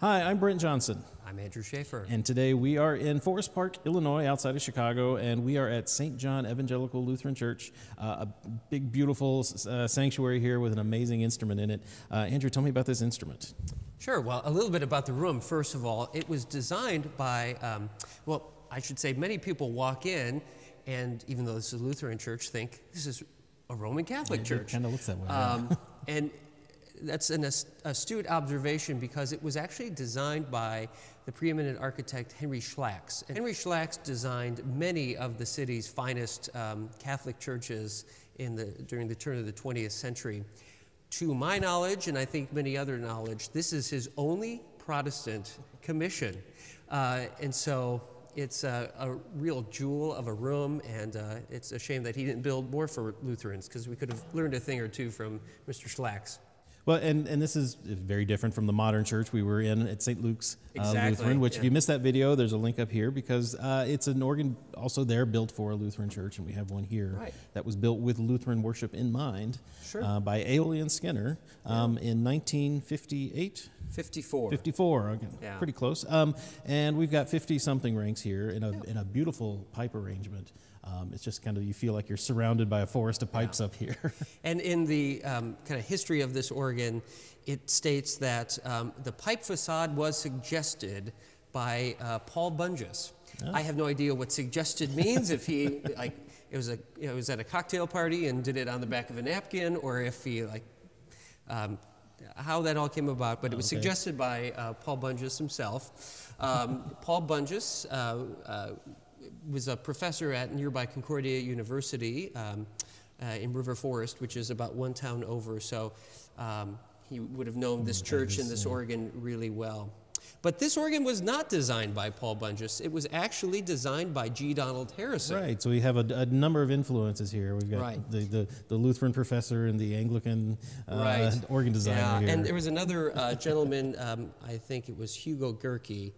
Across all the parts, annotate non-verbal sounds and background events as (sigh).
Hi, I'm Brent Johnson, I'm Andrew Schaeffer. and today we are in Forest Park, Illinois, outside of Chicago, and we are at St. John Evangelical Lutheran Church, uh, a big, beautiful uh, sanctuary here with an amazing instrument in it. Uh, Andrew, tell me about this instrument. Sure. Well, a little bit about the room. First of all, it was designed by, um, well, I should say, many people walk in, and even though this is a Lutheran church, think this is a Roman Catholic It church. kind of looks that way. Um, and that's an astute observation because it was actually designed by the preeminent architect Henry Schlacks. And Henry Schlacks designed many of the city's finest um, Catholic churches in the, during the turn of the 20th century. To my knowledge, and I think many other knowledge, this is his only Protestant commission. Uh, and so it's a, a real jewel of a room, and uh, it's a shame that he didn't build more for Lutherans because we could have learned a thing or two from Mr. Schlacks. Well, and, and this is very different from the modern church we were in at St. Luke's uh, Lutheran, which, if you missed that video, there's a link up here because uh, it's an organ also there built for a Lutheran church, and we have one here Right. that was built with Lutheran worship in mind Sure. uh, by Aeolian Skinner um, in 1958. 54. 54, again, Yeah. pretty close. Um, and we've got 50 something ranks here in a, in a beautiful pipe arrangement. Um, it's just kind of, you feel like you're surrounded by a forest of pipes up here. (laughs) And in the um, kind of history of this organ, it states that um, the pipe facade was suggested by uh, Paul Bunjes. I have no idea what suggested means. if he (laughs) like it was a it was at a cocktail party and did it on the back of a napkin, or if he like um, how that all came about, but it was Okay. suggested by uh, Paul Bunjes himself. Um, Paul Bunjes uh, uh, was a professor at nearby Concordia University um, uh, in River Forest, which is about one town over. So um, he would have known this church and this organ really well. But this organ was not designed by Paul Bunjes. It was actually designed by G. Donald Harrison. right, so we have a, a number of influences here. We've got Right. the, the, the Lutheran professor and the Anglican uh, Right. organ designer Yeah, here. and there was another uh, gentleman, um, I think it was Hugo Gehrke,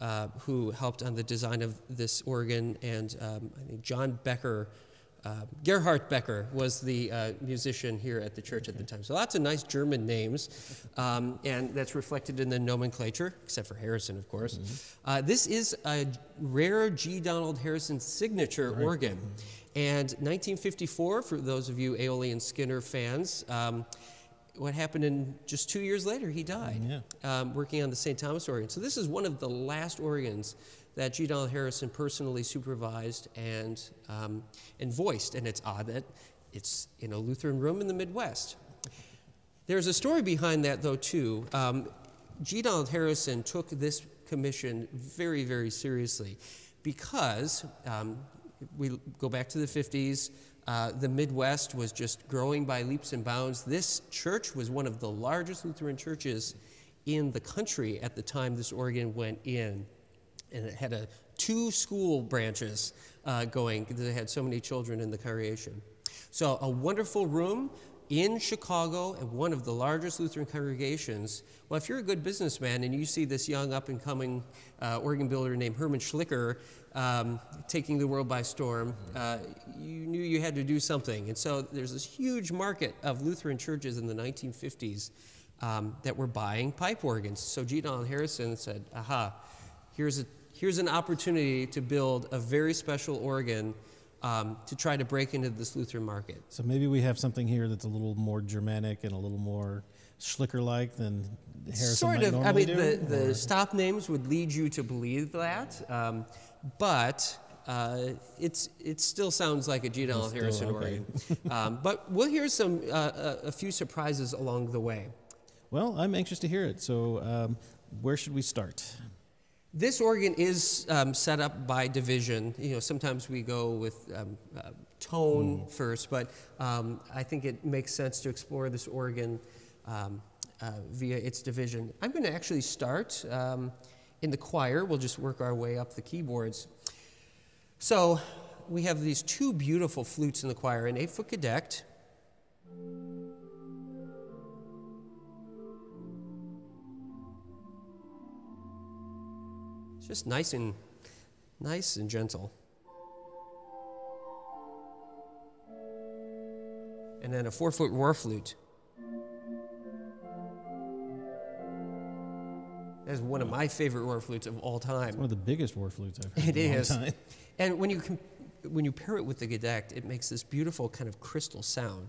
uh, who helped on the design of this organ, and um, I think John Becker, uh, Gerhard Becker was the uh, musician here at the church at the time. So lots of nice German names, um, and that's reflected in the nomenclature, except for Harrison, of course. Uh, this is a rare G. Donald Harrison signature organ. And 1954, for those of you Aeolian Skinner fans, um, what happened in just two years later, he died Yeah. um, working on the St. Thomas organ. So this is one of the last organs that G. Donald Harrison personally supervised and, um, and voiced. And it's odd that it's in a Lutheran room in the Midwest. There's a story behind that, though, too. Um, G. Donald Harrison took this commission very, very seriously because um, we go back to the 50s. Uh, the Midwest was just growing by leaps and bounds. This church was one of the largest Lutheran churches in the country at the time this organ went in and it had a two school branches uh, going because it had so many children in the congregation. So a wonderful room in Chicago and one of the largest Lutheran congregations. Well, if you're a good businessman and you see this young up and coming uh, organ builder named Herman Schlicker um, taking the world by storm, uh, you knew you had to do something. And so there's this huge market of Lutheran churches in the 1950s um, that were buying pipe organs. So G. Donald Harrison said, aha, here's, a, here's an opportunity to build a very special organ um, to try to break into this Lutheran market. so maybe we have something here that's a little more Germanic and a little more Schlicker-like than Harrison sort of. I mean, do, the, the stop names would lead you to believe that, um, but uh, it's, it still sounds like a G. Donald still- Harrison okay. organ. (laughs) um, but we'll hear some, uh, a, a few surprises along the way. Well, I'm anxious to hear it. So, um, where should we start? This organ is um, set up by division. You know, sometimes we go with um, uh, tone first, but um, I think it makes sense to explore this organ um, uh, via its division. I'm going to actually start um, in the choir. We'll just work our way up the keyboards. So we have these two beautiful flutes in the choir, an eight-foot Gedeckt. Just nice and nice and gentle. And then a four foot war flute. That is one of my favorite war flutes of all time. One of the biggest war flutes I've heard It in a long time. And when you when you pair it with the gedeckt, it makes this beautiful kind of crystal sound.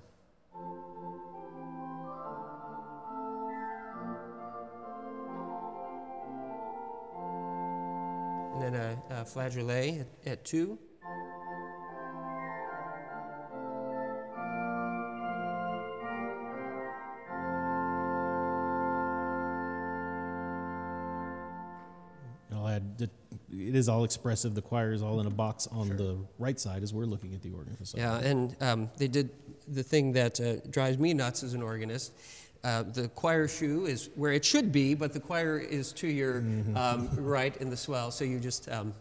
A flageolet at, at two. I'll add that it is all expressive. The choir is all in a box on the right side as we're looking at the organ facade. Yeah, and um, they did the thing that uh, drives me nuts as an organist. Uh, the choir shoe is where it should be, but the choir is to your um, right in the swell, so you just um,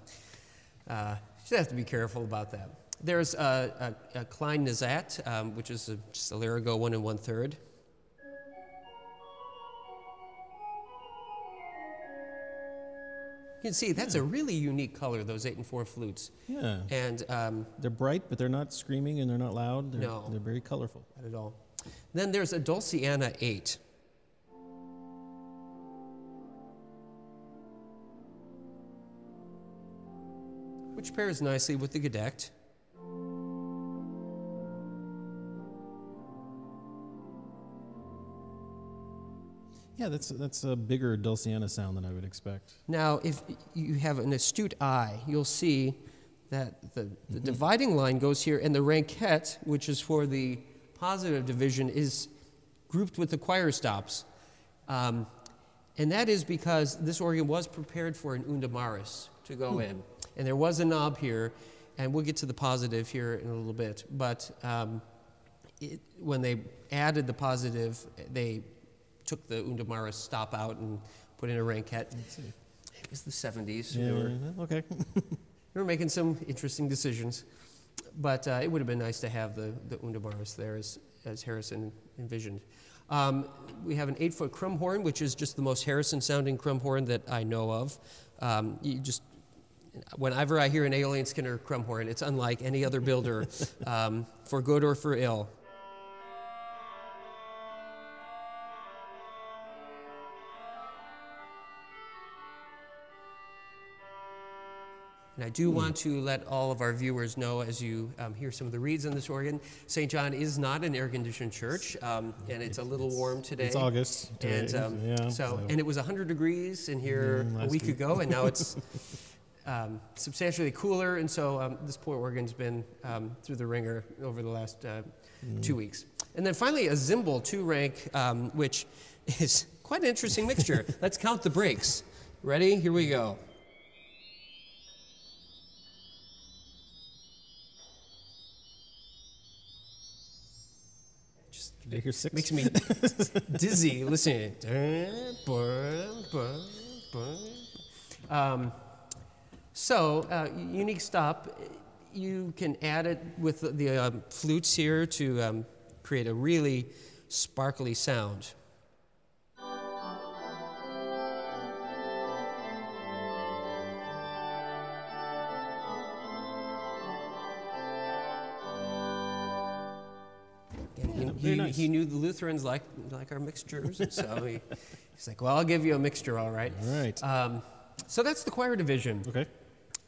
uh, just have to be careful about that. There's a, a, a Klein Nasat, um, which is a, just a Larigot one and one third. You can see that's a really unique color, those eight and four flutes. Yeah. And um, They're bright, but they're not screaming and they're not loud. They're, No. They're very colorful. Not at all. Then there's a Dulciana 8. Which pairs nicely with the Gedeckt. Yeah, that's that's a bigger Dulciana sound than I would expect. Now, if you have an astute eye, you'll see that the, the mm-hmm. dividing line goes here, and the Rankett, which is for the positive division, is grouped with the choir stops. Um, and that is because this organ was prepared for an unda maris to go in. And there was a knob here, and we'll get to the positive here in a little bit. But um, it, when they added the positive, they took the unda maris stop out and put in a Rankett. It was the 70s. Yeah, were, okay. (laughs) they were making some interesting decisions. But uh, it would have been nice to have the, the unda maris there as, as Harrison envisioned. Um, we have an eight foot Krummhorn, which is just the most Harrison sounding Krummhorn that I know of. Um, you just, whenever I hear an Aeolian Skinner Krummhorn, it's unlike any other builder, (laughs) um, for good or for ill. And I do want to let all of our viewers know as you um, hear some of the reeds on this organ, St. John is not an air conditioned church, um, and it's a little warm today. It's August. And um, yeah, so, and it was 100 degrees in here Mm, a week week. ago, and now it's (laughs) um, substantially cooler. And so um, this poor organ's been um, through the ringer over the last uh, Mm. two weeks. And then finally, a Zimbel two rank, um, which is quite an interesting mixture. (laughs) Let's count the breaks. Ready? Here we go. Just Did I hear six? makes me (laughs) dizzy listening. Dun, bun, bun, bun. Um, so, uh, unique stop. You can add it with the, the um, flutes here to um, create a really sparkly sound. He, nice. he knew the Lutherans like, like our mixtures, and so he, (laughs) he's like, well, I'll give you a mixture, all right. All right. Um, so that's the choir division. okay.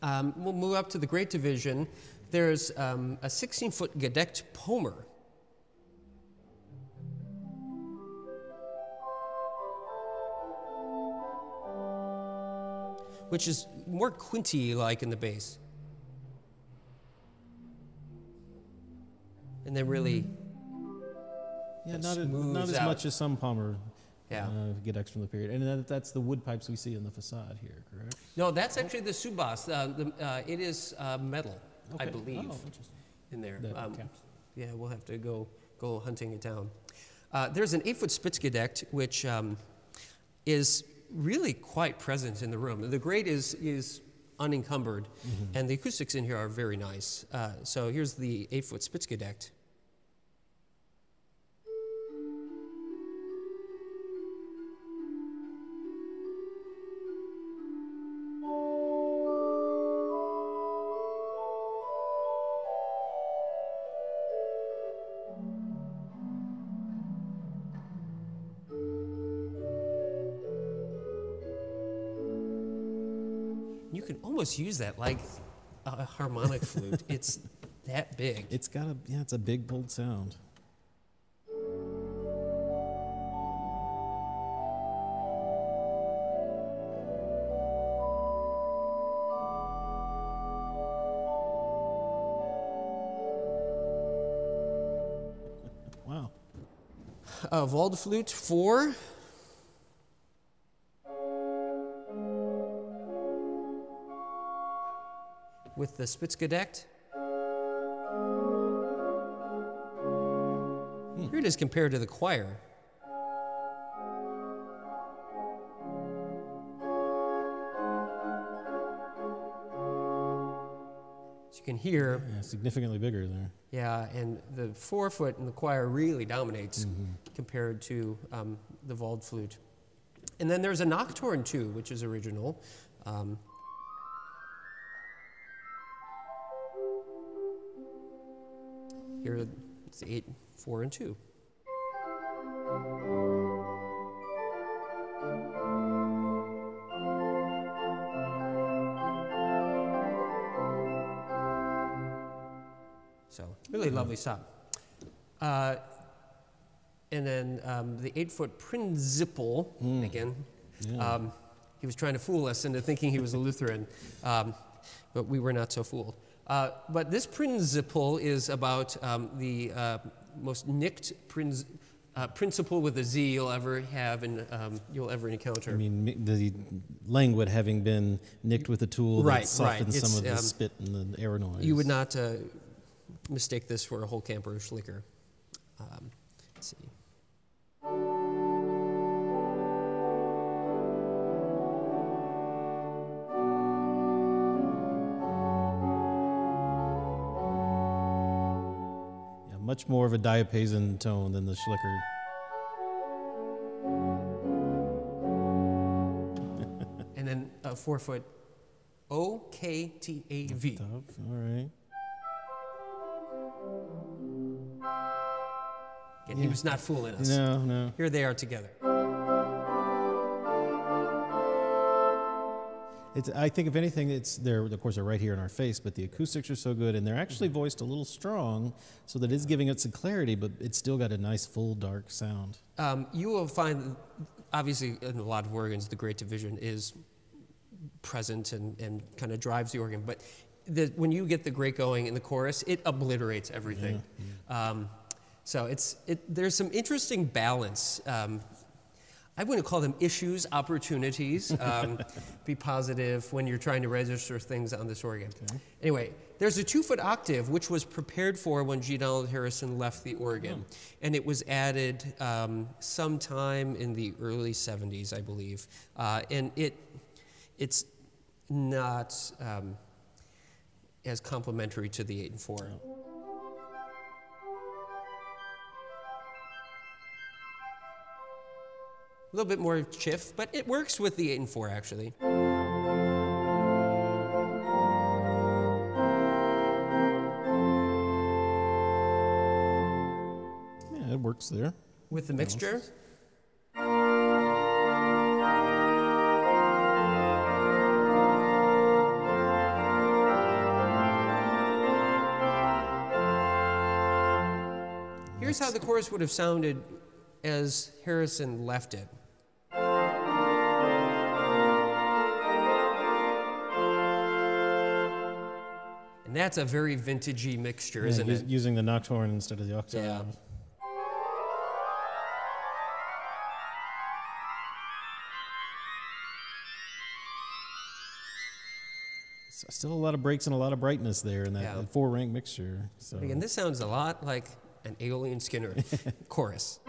Um, we'll move up to the great division. There's um, a 16 foot Gedeckt Pommer. Which is more quinty like in the bass. And then really, Yeah, not, a, not as out. much as some Pommer yeah. uh, gedeckts from the period. And that, that's the wood pipes we see in the facade here, correct? No, that's actually the Subbass. Uh, the, uh, it is uh, metal, I believe, Oh, in there. Um. Yeah, we'll have to go go hunting it down. Uh, there's an eight-foot Spitzgedeckt, which um, is really quite present in the room. The Great is is unencumbered, and the acoustics in here are very nice. Uh, so here's the eight-foot Spitzgedeckt. Almost use that like a harmonic flute. (laughs) It's that big. It's got a yeah, it's a big bold sound. Wow. Uh, Waldflute 4. With the Spitzgedeckt. Here it is compared to the choir. As you can hear, Yeah, significantly bigger there. yeah, and the four foot in the choir really dominates compared to um, the Waldflute. And then there's a Nachthorn too, which is original. Um, here it's eight, four, and two. So really lovely stuff. Uh, and then um, the eight foot principal, again, um, he was trying to fool us into thinking he was a Lutheran, um, but we were not so fooled. Uh, but this principle is about um, the uh, most nicked princ- uh, principle with a Z you'll ever have and um, you'll ever encounter. I mean, the languid having been nicked with a tool Right, that softens right. some of the um, spit and the air noise. You would not uh, mistake this for a Holtkamp or Schlicker. Um, let's see. Much more of a diapason tone than the Schlicker. (laughs) And then uh, a four foot O K T A V. All right. And he was not fooling us. No, no. Here they are together. It's, I think if anything, it's they're of course they're right here in our face, but the acoustics are so good, and they're actually Mm-hmm. voiced a little strong, so that it's giving it some clarity, but it's still got a nice full dark sound. Um, you will find, obviously, in a lot of organs, the Great Division is present and, and kind of drives the organ. But the, when you get the great going in the chorus, it obliterates everything. Um, so it's, it, there's some interesting balance. Um, I wouldn't call them issues, opportunities. Um, (laughs) be positive when you're trying to register things on this organ. Anyway, there's a two foot octave which was prepared for when G. Donald Harrison left the organ. And it was added um, sometime in the early 70s, I believe. Uh, and it, it's not um, as complementary to the 8 and 4. A little bit more chiff, but it works with the 8 and 4 actually. Yeah, it works there. With the mixture, here's how the chorus would have sounded as Harrison left it. And that's a very vintagey mixture, Yeah, isn't it? Using the Nachthorn instead of the octave. Yeah. Still a lot of breaks and a lot of brightness there in that Yeah. four rank mixture. So Again, this sounds a lot like an Aeolian Skinner (laughs) chorus.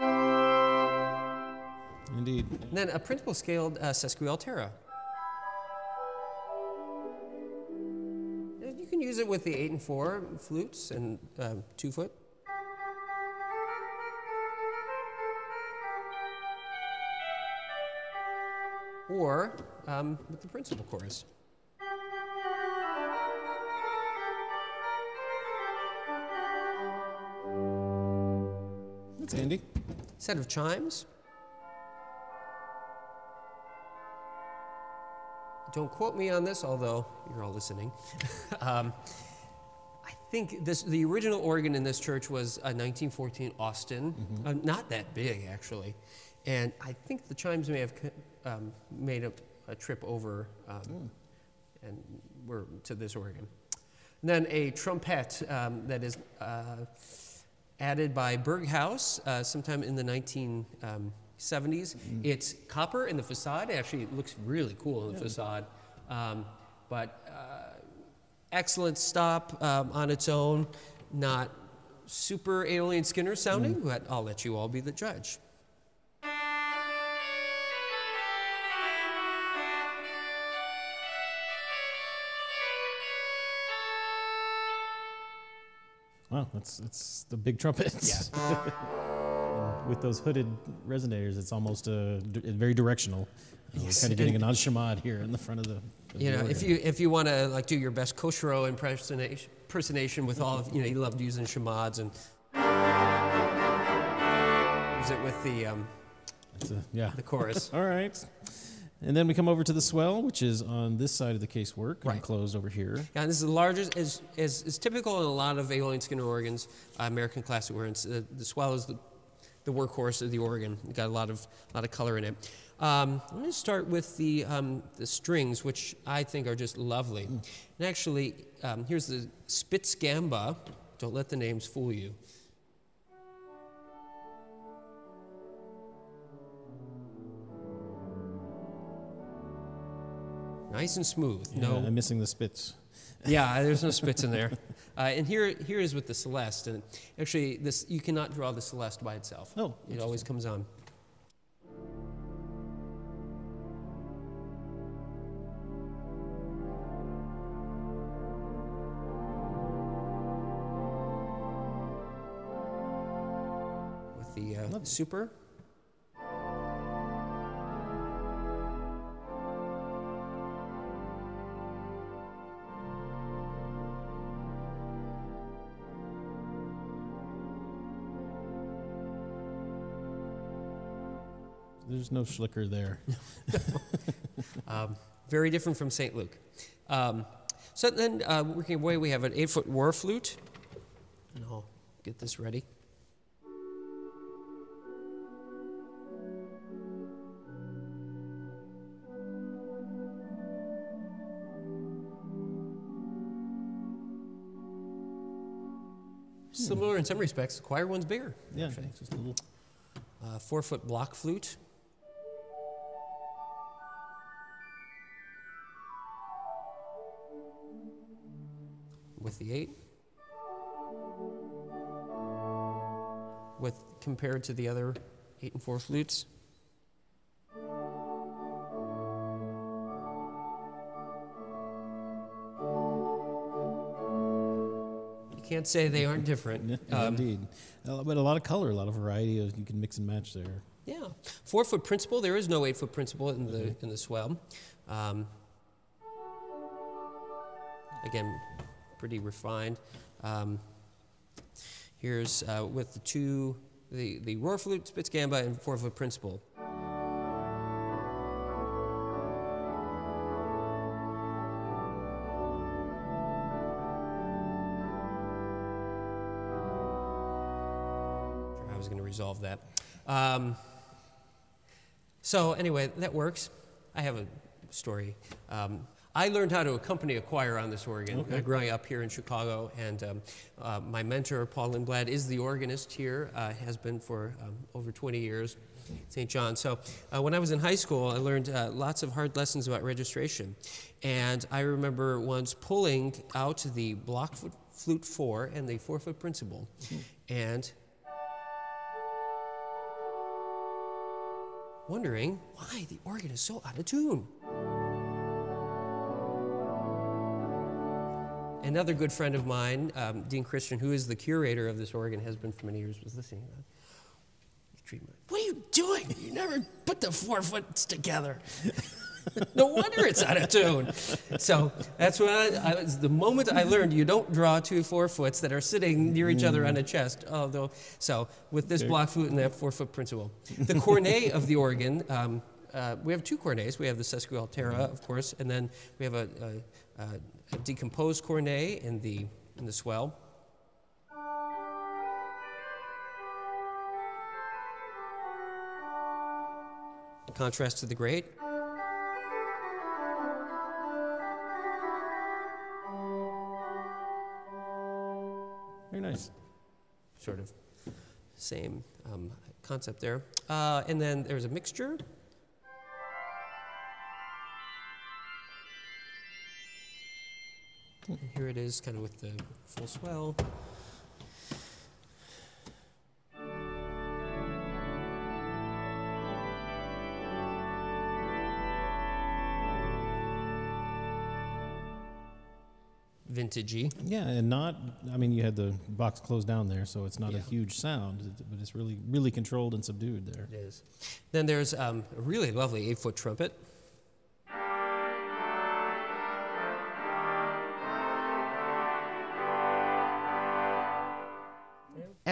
indeed. And then a principal scaled uh, sesquialtera. And You can use it with the eight and four flutes and uh, two foot. Or um, with the principal chorus. That's handy. Set of chimes. Don't quote me on this, although you're all listening. (laughs) um, I think this, the original organ in this church was a 1914 Austin, uh, not that big actually. And I think the chimes may have um, made a, a trip over um, and were to this organ. And then a trumpet um, that is uh, added by Berghaus uh, sometime in the 1970s. It's copper in the facade. It actually looks really cool in the facade. Um, but uh, excellent stop um, on its own, not super Aeolian Skinner sounding, but I'll let you all be the judge. Wow, that's that's the big trumpets. (laughs) With those hooded resonators, it's almost d- very directional. Uh, Yes, kind of getting and- an Chamade here in the front of the. of You the know, if you if you want to like do your best Cochereau impersonation, impersonation with all of you know, he loved using chamades and use it with the um, a- yeah. the chorus. (laughs) All right. And then we come over to the swell, which is on this side of the casework Right. and closed over here. Yeah, and this is the largest, is, is, is typical in a lot of Aeolian Skinner organs, uh, American classic organs. Uh, the swell is the, the workhorse of the organ. It's got a lot of, lot of color in it. Um, I'm going to start with the, um, the strings, which I think are just lovely. And actually, um, here's the Spitz Gamba. Don't let the names fool you. Nice and smooth. Yeah, no, I'm missing the spits. Yeah, there's no spits in there. (laughs) Uh, and here, here is with the Celeste. And actually, this you cannot draw the Celeste by itself. Oh, it always comes on. With the uh, super. There's no schlicker there. (laughs) Um, very different from St. Luke. Um, so then, uh, working away, we have an eight foot war flute. And I'll get this ready. Similar in some respects, the choir one's bigger. Yeah, actually. it's just a little. Uh, four foot block flute. With the eight. With compared to the other eight and four flutes. You can't say they aren't different. (laughs) Um, indeed. But a lot of color, a lot of variety of you can mix and match there. Yeah, four foot principle. There is no eight foot principle in the in the swell. Um, again, pretty refined. Um, here's uh, with the two the the roar flute, spitz gamba, and four foot principal. I was going to resolve that. Um, so anyway, that works. I have a story. Um, I learned how to accompany a choir on this organ Okay. growing up here in Chicago, and um, uh, my mentor, Paul Lindblad, is the organist here, uh, has been for um, over 20 years, St. John. So uh, when I was in high school, I learned uh, lots of hard lessons about registration. And I remember once pulling out the block flute- flute four and the four foot principal, and wondering why the organ is so out of tune. Another good friend of mine, um, Dean Christian, who is the curator of this organ, has been for many years, was listening. that. He What are you doing? You never put the four foots together. (laughs) no wonder it's out of tune. So that's when I, I was, the moment I learned you don't draw two four foots that are sitting near each other on a chest. Although, so with this block flute and that four foot principle, the (laughs) cornet of the organ um, uh, we have two cornets. We have the sesquialtera, of course, and then we have a, a, a decomposed cornet in the in the swell. Contrast to the great. Very nice. sort of same um, concept there. Uh, and then there's a mixture. And here it is, kind of with the full swell. Vintagey. Yeah, and not. I mean, you had the box closed down there, so it's not a huge sound, but it's really, really controlled and subdued there. It is. Then there's um, a really lovely eight foot trumpet.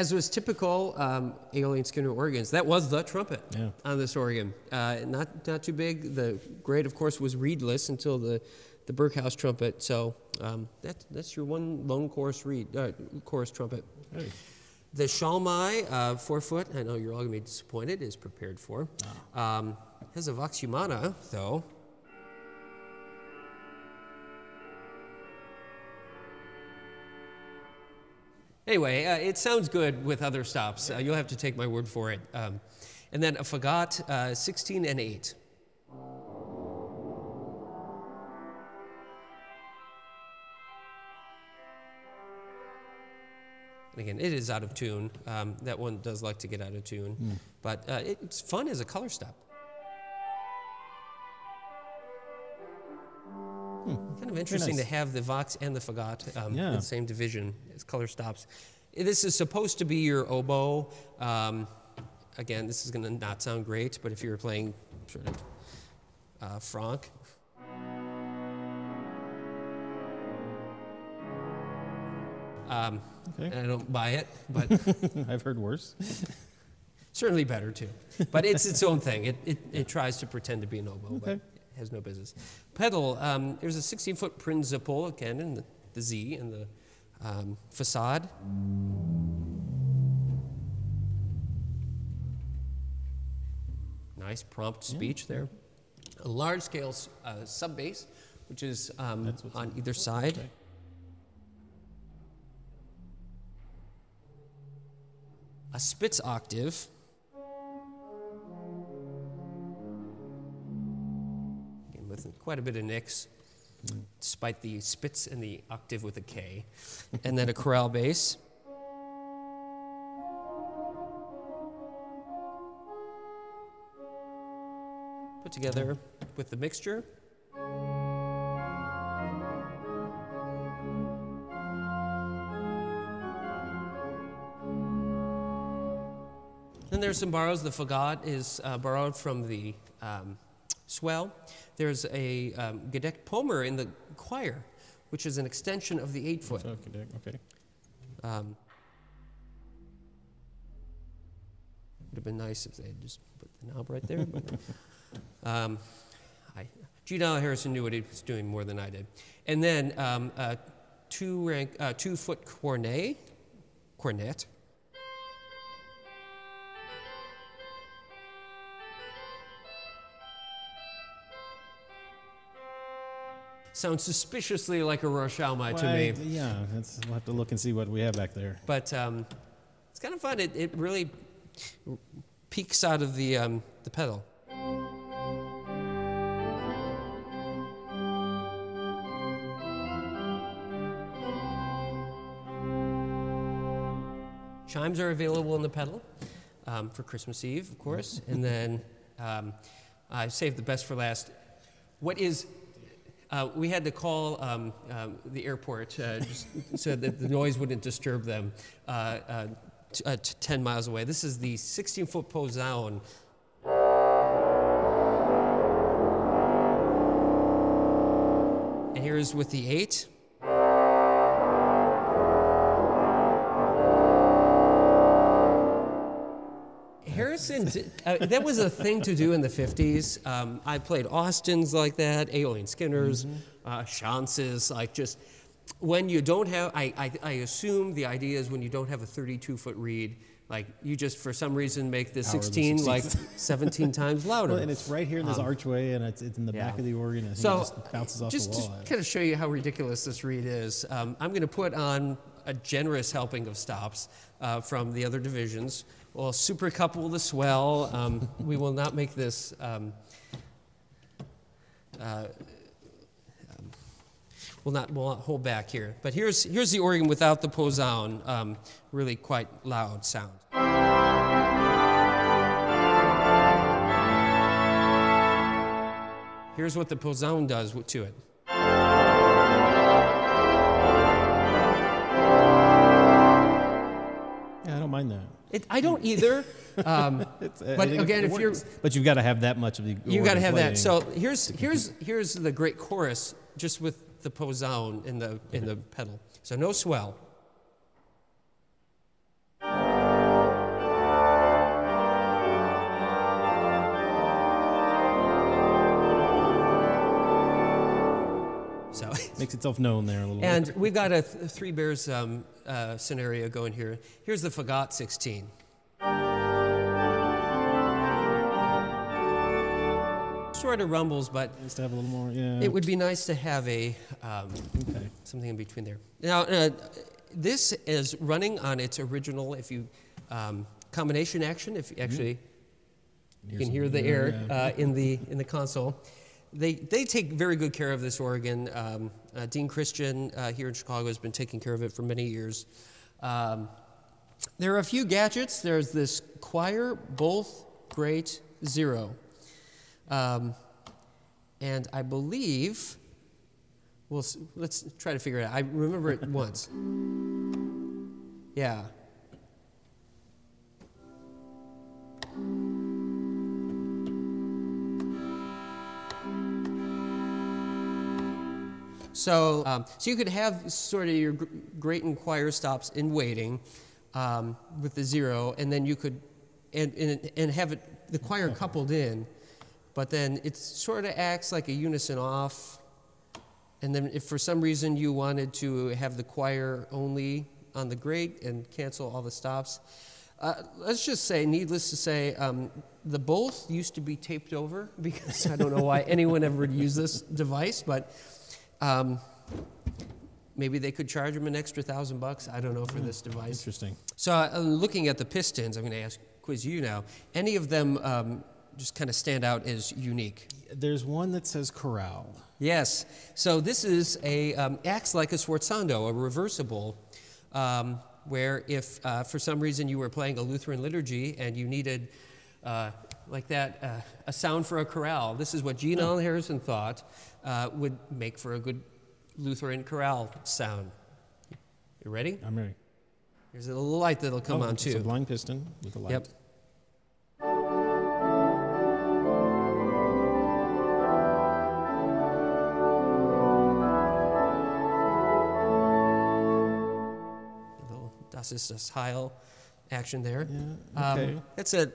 As was typical um, Aeolian Skinner organs, that was the trumpet Yeah. on this organ. Uh, not, not too big. The grade, of course, was reedless until the, the Berghaus trumpet. So um, that, that's your one lone chorus reed, uh, chorus trumpet. Hey. The Schalmei, uh, four foot, I know you're all going to be disappointed, is prepared for. Um, has a Vox Humana, though. Anyway, uh, it sounds good with other stops. Uh, you'll have to take my word for it. Um, and then a Fagot, uh, 16 and 8. And again, it is out of tune. Um, that one does like to get out of tune, but uh, it's fun as a color stop. Kind of interesting nice. to have the Vox and the Fagot um, Yeah. in the same division as color stops. This is supposed to be your oboe. Um, again, this is going to not sound great, but if you're playing sort of uh, Franck, um, Okay. and I don't buy it, but (laughs) I've heard worse. (laughs) certainly better too. But it's its own thing. It, it, it tries to pretend to be an oboe, Okay. it has no business. Pedal, um, there's a 16 foot principal, again, in the, the Z and the um, facade. Nice prompt speech there. A large scale uh, sub bass, which is um, on either side. Okay. a Spitz octave. Quite a bit of nicks, despite the Spitz and the octave with a K. And then a chorale bass. Put together with the mixture. Then there's some borrows. The fagot is uh, borrowed from the um, swell. There's a um, Gedeckt Pommer in the choir, which is an extension of the eight foot. Okay. okay. Um, would have been nice if they had just put the knob right there. But, (laughs) um, I, G. Donald Harrison knew what he was doing more than I did. And then um, uh, two rank, uh, two foot cornet, cornet. Sounds suspiciously like a Rohrschalmei to Well, me. Yeah, that's, we'll have to look and see what we have back there. But um, it's kind of fun. It, it really peeks out of the, um, the pedal. Chimes are available in the pedal um, for Christmas Eve, of course. and then um, I saved the best for last. What is uh, we had to call um, um, the airport uh, so that the noise wouldn't disturb them uh, uh, uh, t- 10 miles away. This is the 16 foot Posaune. And here's with the 8. Harrison, uh, that was a thing to do in the 50s. Um, I played Austins like that, Aeolian Skinners, uh, Schantzes, like just when you don't have, I, I, I assume the idea is when you don't have a 32 foot reed, like you just for some reason make the Power of the 16 like 17 (laughs) times louder. Well, and it's right here in this archway, and it's, it's in the back of the organ. And So it just bounces off just, the just wall. kind of show you how ridiculous this reed is. Um, I'm going to put on a generous helping of stops uh, from the other divisions. We'll super couple the swell. Um, we will not make this. Um, uh, um, We'll not, we'll not hold back here. But here's, here's the organ without the posaune, um, really quite loud sound. Here's what the posaune does to it. It I don't either. (laughs) Um, I but again, if you're but you've got to have that much of the. you got to have that. So here's, here's, here's the great chorus just with the posaune in the, in the pedal. So no swell. Makes itself known there a little And bit. And we've got a th- three bears um, uh, scenario going here. Here's the Fagot 16. Sort of rumbles, but Just to have a little more. Yeah. it would be nice to have a um, Okay. something in between there. Now, uh, this is running on its original, if you um, combination action. If you actually you can hear the air uh, in the in the console. They they take very good care of this organ. Um, uh, Dean Christian uh, here in Chicago has been taking care of it for many years. Um, there are a few gadgets. There's this choir, both great zero, um, and I believe. Well, let's try to figure it out. I remember it (laughs) once. Yeah. So, um, so you could have sort of your great and choir stops in waiting um, with the zero, and then you could, and, and, and have it, the choir coupled in, but then it sort of acts like a unison off. And then if for some reason you wanted to have the choir only on the great and cancel all the stops, uh, let's just say, needless to say, um, the both used to be taped over because I don't know why anyone ever would use this device, but um, maybe they could charge them an extra thousand bucks. I don't know for this device. Interesting. So, uh, looking at the pistons, I'm going to ask quiz you now. Any of them um, just kind of stand out as unique? There's one that says Corral. Yes. So this is a um, acts like a sforzando, a reversible, um, where if uh, for some reason you were playing a Lutheran liturgy and you needed, uh, like that, uh, a sound for a chorale. This is what G. Donald Harrison thought uh, would make for a good Lutheran chorale sound. You ready? I'm ready. There's a little light that'll come Oh, on it's a too. blind piston with a light. Yep. little Das ist das Heil action there. Yeah, okay. Um, it's a,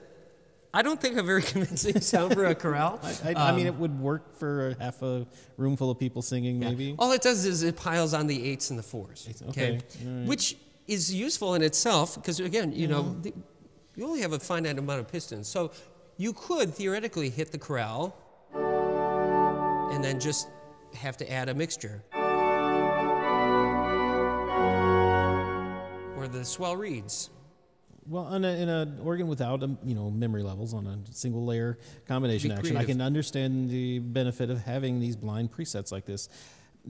I don't think a very (laughs) convincing sound for a chorale. I, (laughs) I, I mean, it um, would work for half a room full of people singing, maybe. All it does is it piles on the eights and the fours. Eights, okay, all right. Which is useful in itself because, again, you know, the, you only have a finite amount of pistons. So you could theoretically hit the corral and then just have to add a mixture. Or the swell reeds. Well, on a, in an organ without um, you know memory levels on a single layer combination action, I can understand the benefit of having these blind presets like this.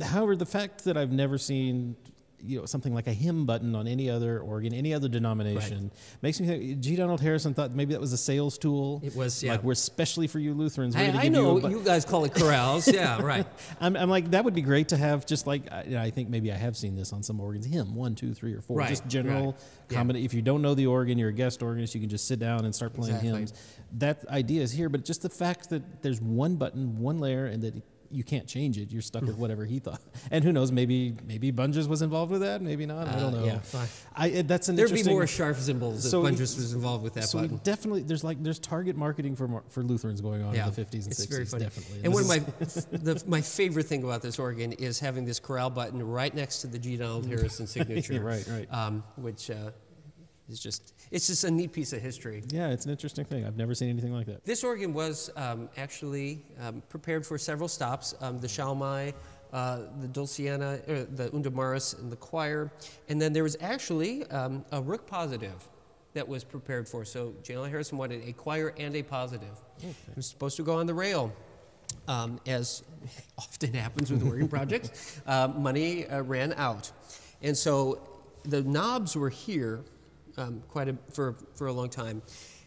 However, the fact that I've never seen you know something like a hymn button on any other organ, any other denomination, makes me think. G. Donald Harrison thought maybe that was a sales tool. It was, yeah. Like we're specially for you Lutherans. We're I, I give know you. You guys call it corrals. (laughs) yeah, right. (laughs) I'm, I'm like that would be great to have just like I, I think maybe I have seen this on some organs hymn one two three or four Right, just general right. Yeah. if you don't know the organ you're a guest organist you can just sit down and start playing Exactly. hymns that idea is here but just the fact that there's one button one layer and that you can't change it. You're stuck with whatever he thought. (laughs) And who knows? Maybe maybe Bunjes was involved with that. Maybe not. I don't Uh, know. yeah, fine. I, that's an There'd be more sharp cymbals if So he- Bunjes was involved with that so button. definitely, there's like there's target marketing for for Lutherans going on in the 50s and it's 60s. very funny. Definitely. And one of my (laughs) the, my favorite thing about this organ is having this chorale button right next to the G. Donald Harrison (laughs) signature. Right, right. Um, which uh, is just it's just a neat piece of history. yeah, it's an interesting thing. I've never seen anything like that. This organ was um, actually um, prepared for several stops um, the Schalmei, uh, the Dulciana, er, the Unda Maris, and the choir. And then there was actually um, a Rückpositiv that was prepared for. So J.L. Harrison wanted a choir and a positive. It was supposed to go on the rail. Um, as (laughs) often happens with organ projects, (laughs) uh, money uh, ran out. And so the knobs were here um, quite a, for, for a long time.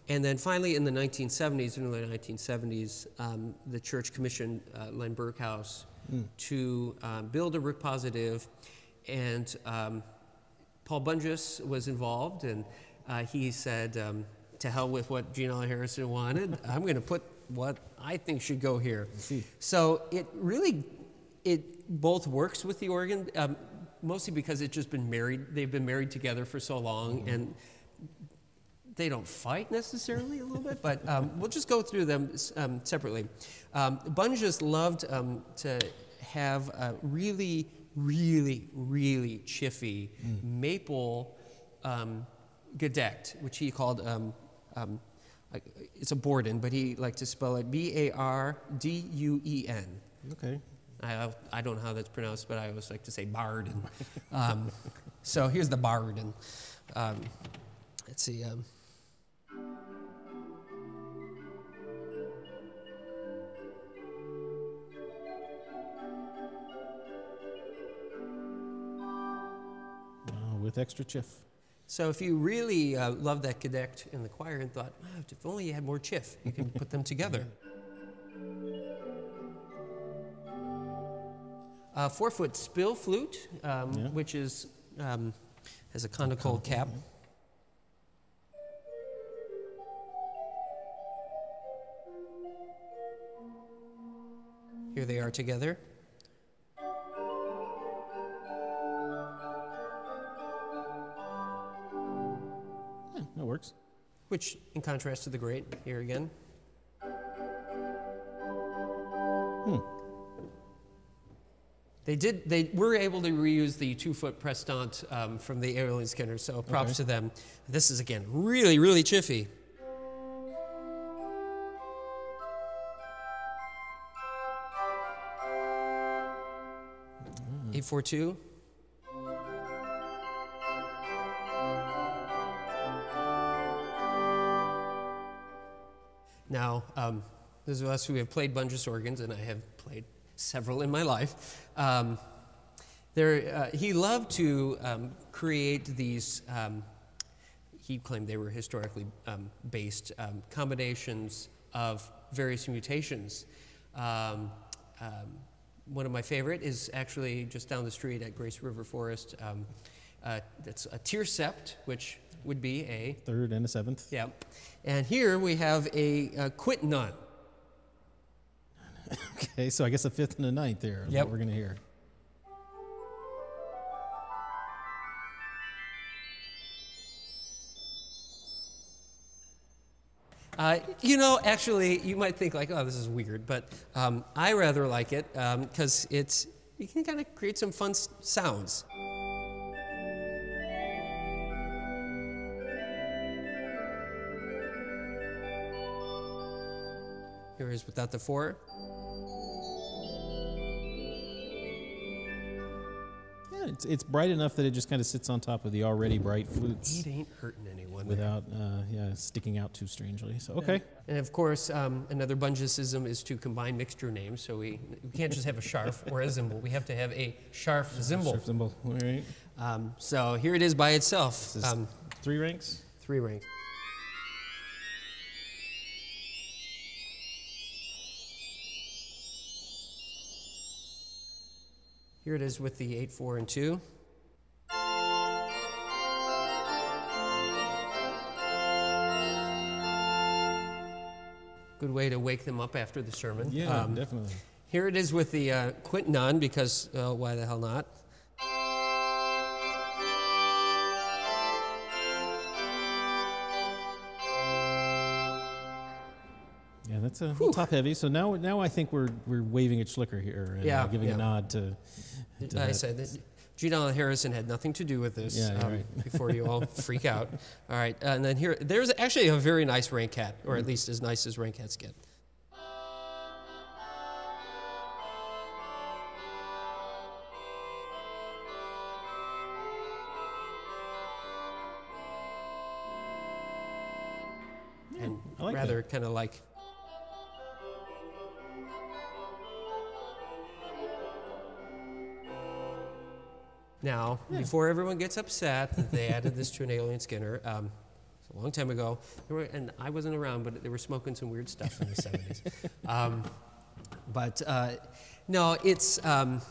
And then finally, in the 1970s, in the late 1970s, um, the church commissioned uh, Len Berghaus to um, build a Rückpositiv, and um, Paul Bunjes was involved, and uh, he said, um, "To hell with what Gene L. Harrison wanted. I'm going to put what I think should go here." So it really, it both works with the organ, um, mostly because it's just been married. They've been married together for so long, and they don't fight necessarily a little bit, but um, we'll just go through them um, separately. Um, Bunjes loved um, to have a really, really, really chiffy maple um, which he called, um, um, it's a Bourdon, but he liked to spell it B A R D U E N. Okay. I, I don't know how that's pronounced, but I always like to say Barden. Um, so here's the Barden. Um, let's see. Um, Uh, with extra chiff. so if you really uh, love that gedeckt in the choir and thought, wow, if only you had more chiff, you can put them together. (laughs) Uh, four foot spill flute, um, Yeah. which is um, has a conical cap. Here they are together. Yeah, that works. Which, in contrast to the great, here again. They did. They were able to reuse the two-foot Prestant um, from the Aeolian Skinner, so props Okay. to them. This is again really, really chiffy. Eight four two. Now, um, those of us who have played Bunjes organs, and I have played several in my life, um, there, uh, he loved to um, create these, um, he claimed they were historically um, based um, combinations of various mutations. Um, um, one of my favorite is actually just down the street at Grace River Forest. Um, uh, that's a tiercept, which would be a Third and a seventh. yeah. And here we have a, a quinton. (laughs) Okay, so I guess a fifth and a ninth there is Yep. what we're going to hear. Uh, you know, actually, you might think like, oh, this is weird, but um, I rather like it because it's you can kind of create some fun s- sounds. Here is without the four. Yeah, it's, it's bright enough that it just kind of sits on top of the already bright flutes It ain't hurting anyone. without uh, yeah sticking out too strangely. So okay, And of course, um, another Bunjesism is to combine mixture names. So we, we can't just have a Scharf or a Zimbel. We have to have a Scharf Zimbel. Scharf Zimbel. All right, Um, so here it is by itself. Is Um, three ranks. three ranks. Here it is with the 8, 4, and 2. Good way to wake them up after the sermon. Yeah, Um, definitely. Here it is with the uh, quinton on because uh, why the hell not? Yeah, that's a little top heavy. So now, now I think we're we're waving at Schlicker here and uh, giving yeah. a nod to. to I that. said that G. Donald Harrison had nothing to do with this. Yeah, um, right. (laughs) before you all freak out. All right, and then here, there's actually a very nice Rankett, or Mm. at least as nice as Ranketts get. and I like rather kind of like Now, before everyone gets upset that they added this to an Aeolian Skinner, um, it's a long time ago, were, and I wasn't around, but they were smoking some weird stuff in the 70s. (laughs) Um, but uh, no, it's um,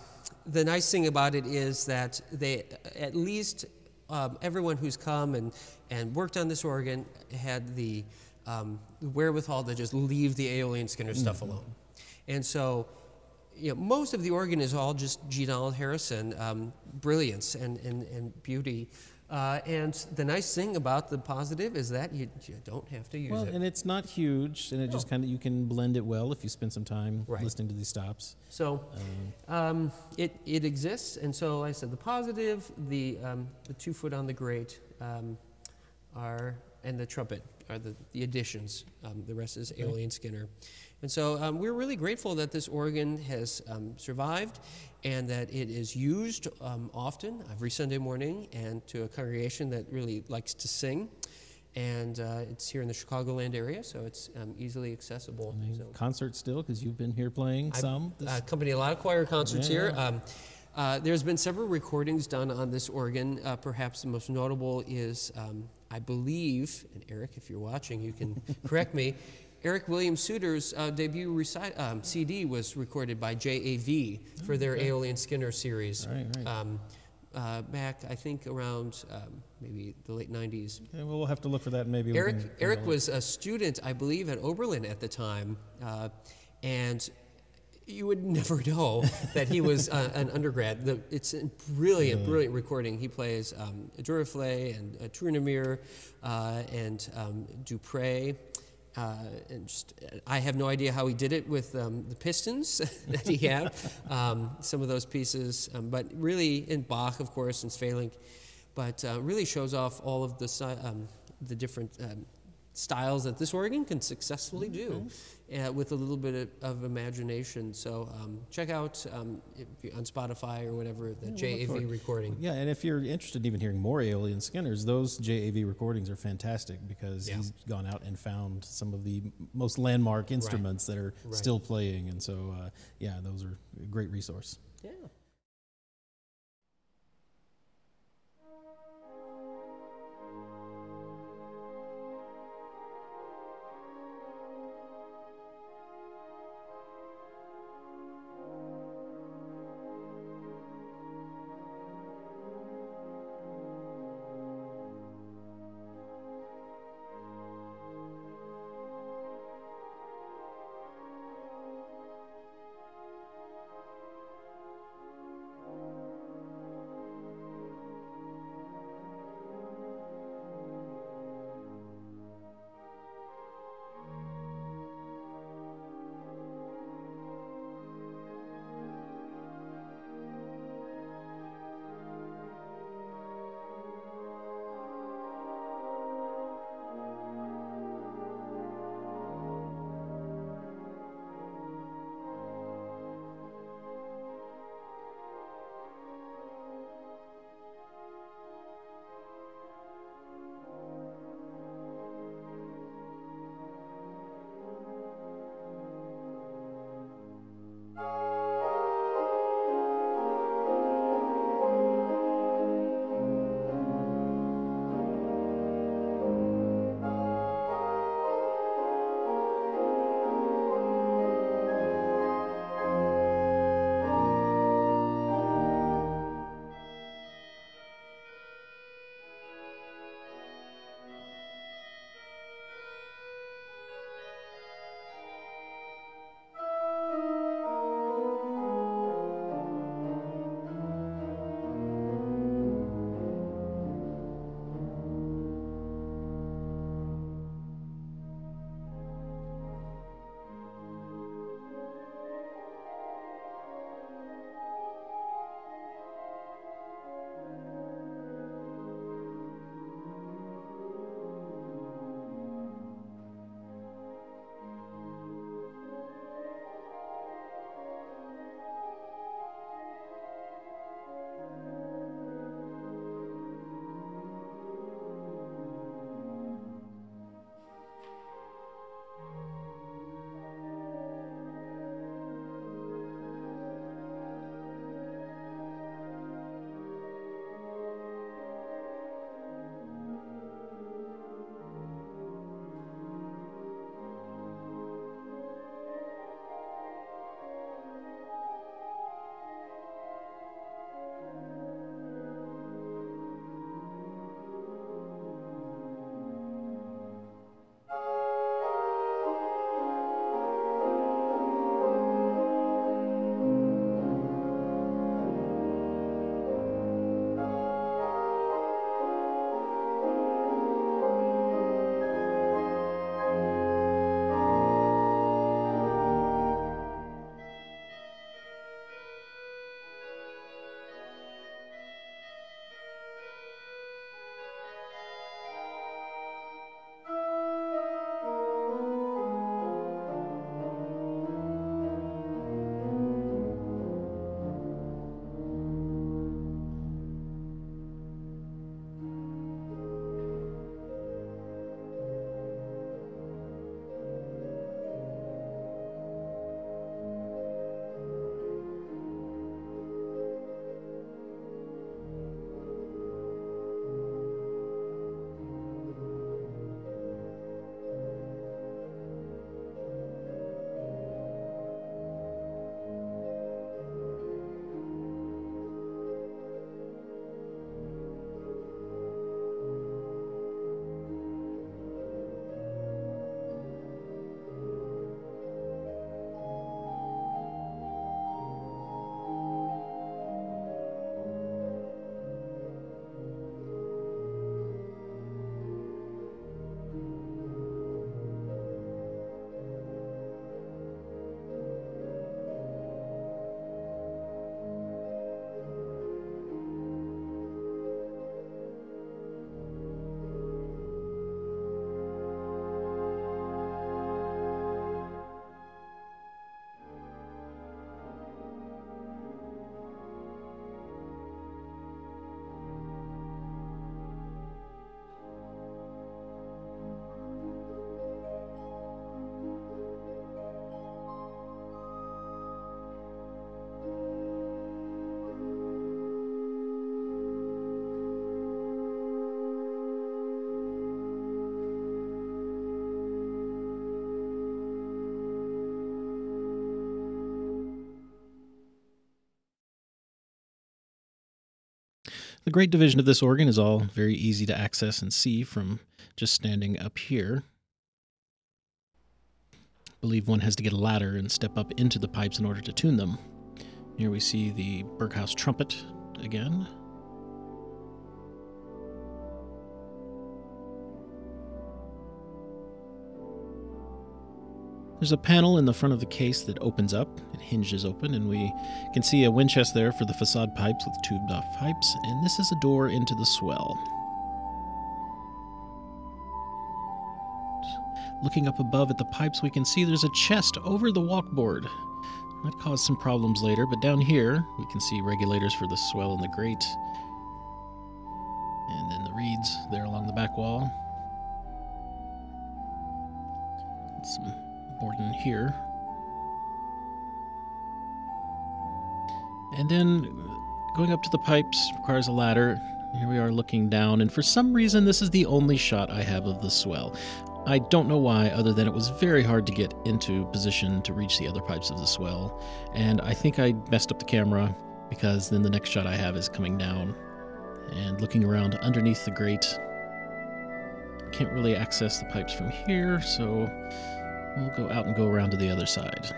the nice thing about it is that they at least um, everyone who's come and, and worked on this organ had the um, wherewithal to just leave the Aeolian Skinner stuff alone. And so you know, most of the organ is all just G. Donald Harrison um, brilliance and, and, and beauty. Uh, and the nice thing about the positive is that you, you don't have to use Well, it. and it's not huge, and it just kind of you can blend it well if you spend some time Right. listening to these stops. So um, it, it exists, and so like I said the positive, the, um, the two foot on the Great um, are, and the trumpet are the, the additions. Um, the rest is Aeolian Skinner. And so um, we're really grateful that this organ has um, survived and that it is used um, often, every Sunday morning, and to a congregation that really likes to sing. And uh, it's here in the Chicagoland area, so it's um, easily accessible. And So- concert still because you've been here playing I've, some. this- uh, accompanied a lot of choir concerts Yeah, here. Um, uh, there's been several recordings done on this organ. Uh, perhaps the most notable is, um, I believe, and Eric, if you're watching, you can (laughs) correct me. Eric William Suter's uh, debut reci- um, CD was recorded by JAV for their Aeolian Skinner series. Right, right. Um, uh, back, I think, around um, maybe the late 90s. Okay, well, we'll have to look for that. Maybe Eric, Eric was a student, I believe, at Oberlin at the time, uh, and you would never (laughs) know that he was uh, an undergrad. The, it's a brilliant, brilliant recording. He plays um, Duruflé and uh, Tournemire uh, and um, Dupre. Uh, and just, I have no idea how he did it with um, the pistons (laughs) that he had, (laughs) um, some of those pieces, um, but really in Bach, of course, and Sweelinck but uh, really shows off all of the, um, the different um, styles that this organ can successfully do uh, with a little bit of, of imagination. So um, check out um, if on Spotify or whatever the we'll JAV recording. Yeah, and if you're interested in even hearing more Aeolian Skinners, those JAV recordings are fantastic because Yeah. he's gone out and found some of the most landmark instruments that are Right. still playing, and so uh, yeah, those are a great resource. Yeah. The great division of this organ is all very easy to access and see from just standing up here. I believe one has to get a ladder and step up into the pipes in order to tune them. Here we see the Berghaus trumpet again. There's a panel in the front of the case that opens up. It hinges open, and we can see a wind chest there for the facade pipes with tubed off pipes, and this is a door into the swell. Looking up above at the pipes, we can see there's a chest over the walkboard. That caused some problems later, but down here we can see regulators for the swell and the Great. And then the reeds there along the back wall. Some Bourdon here. And then going up to the pipes requires a ladder. Here we are looking down, and for some reason, this is the only shot I have of the swell. I don't know why, other than it was very hard to get into position to reach the other pipes of the swell. And I think I messed up the camera because then the next shot I have is coming down and looking around underneath the Great. Can't really access the pipes from here, so We'll go out and go around to the other side.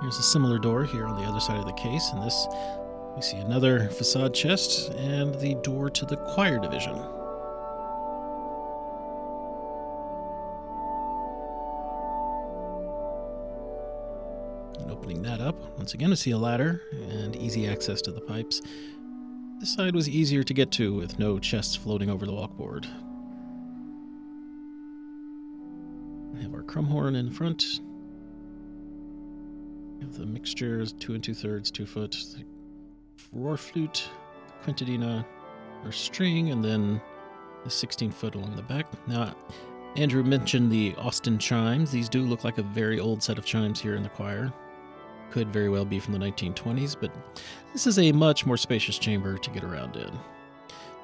Here's a similar door here on the other side of the case, and this we see another facade chest and the door to the choir division. And opening that up, once again, we see a ladder and easy access to the pipes. This side was easier to get to with no chests floating over the walkboard. We have our Krummhorn in front. We have the mixtures, two and two thirds, two foot, roar flute, Quintadena, or string, and then the 16 foot along the back. Now, Andrew mentioned the Austin chimes. These do look like a very old set of chimes here in the choir could very well be from the 1920s, but this is a much more spacious chamber to get around in.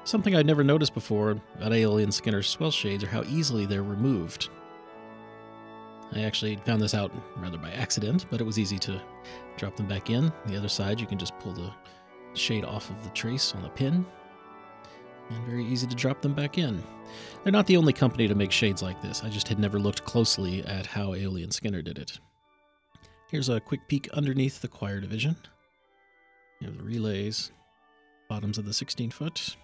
Something I'd never noticed before about Aeolian Skinner's swell shades are how easily they're removed. I actually found this out rather by accident, but it was easy to drop them back in. The other side, you can just pull the shade off of the trace on the pin, and very easy to drop them back in. They're not the only company to make shades like this, I just had never looked closely at how Aeolian Skinner did it. Here's a quick peek underneath the choir division. You have the relays, bottoms of the 16 foot.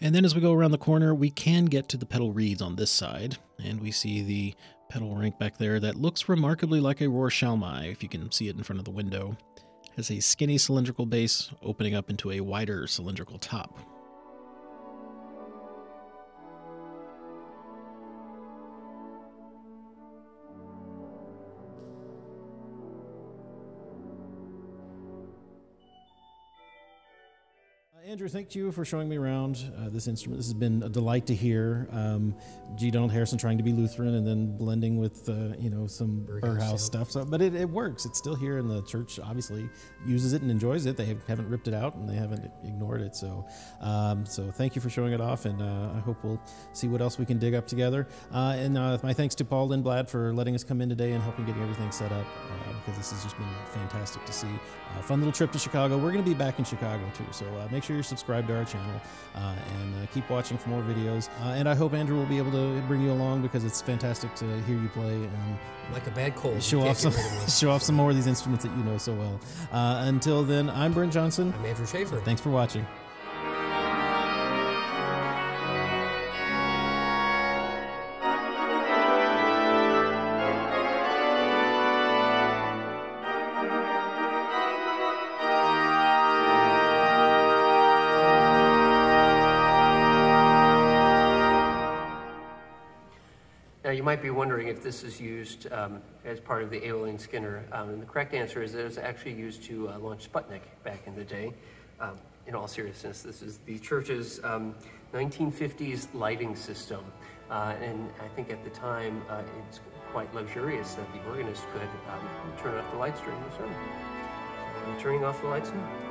And then as we go around the corner, we can get to the pedal reeds on this side, and we see the pedal rank back there that looks remarkably like a Rohr Schalmei, if you can see it in front of the window. It has a skinny cylindrical base opening up into a wider cylindrical top. Andrew, thank you for showing me around uh, this instrument. This has been a delight to hear. Um, G. Donald Harrison trying to be Lutheran and then blending with uh, you know some Berghaus stuff. So, but it, it, works. It's still here, and the church obviously uses it and enjoys it. They have, not ripped it out and they haven't ignored it. So, um, so thank you for showing it off, and uh, I hope we'll see what else we can dig up together. Uh, and uh, my thanks to Paul Lindblad for letting us come in today and helping getting everything set up uh, because this has just been fantastic to see. fun little trip to Chicago. We're going to be back in Chicago too, so make sure you're subscribe to our channel uh, and uh, keep watching for more videos. Uh, and I hope Andrew will be able to bring you along because it's fantastic to hear you play. And like a bad cold. Show off some, (laughs) show off some more of these instruments that you know so well. Uh, until then, I'm Brent Johnson. I'm Andrew Schaeffer. Thanks for watching. Might be wondering if this is used um, as part of the Aeolian Skinner. Um, and the correct answer is that it was actually used to uh, launch Sputnik back in the day. Um, in all seriousness, this is the church's 1950s um, lighting system. Uh, and I think at the time, uh, it's quite luxurious that the organist could um, turn off the lights during the sermon. So, turning off the lights now.